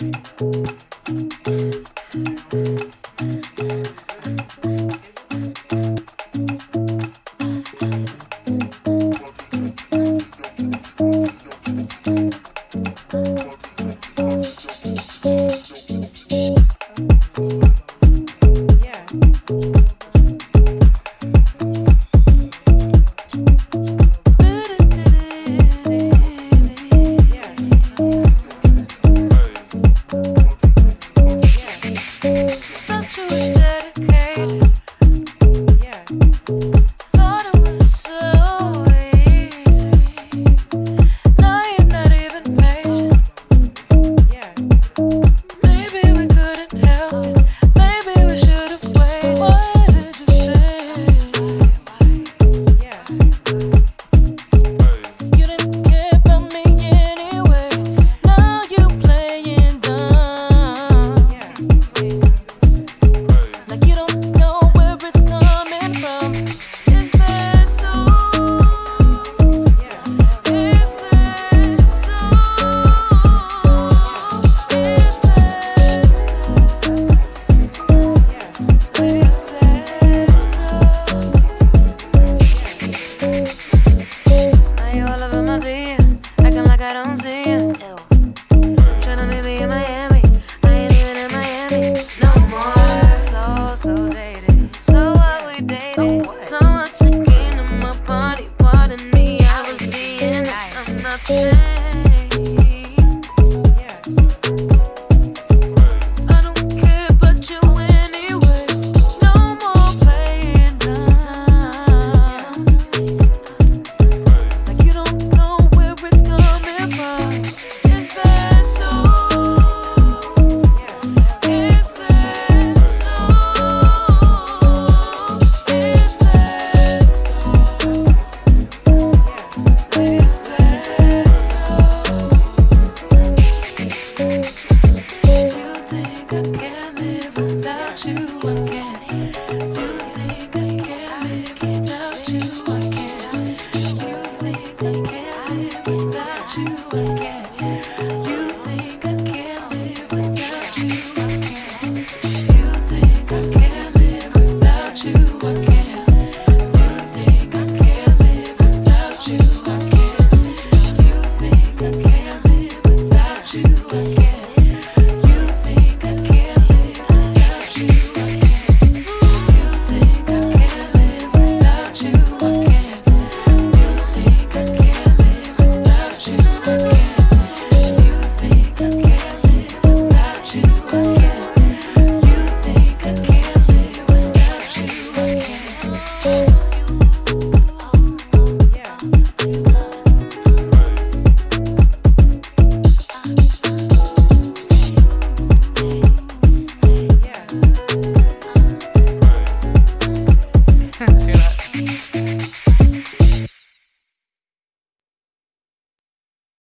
Hey. nothing.